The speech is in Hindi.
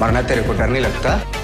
मरना तेरे को डर नहीं लगता?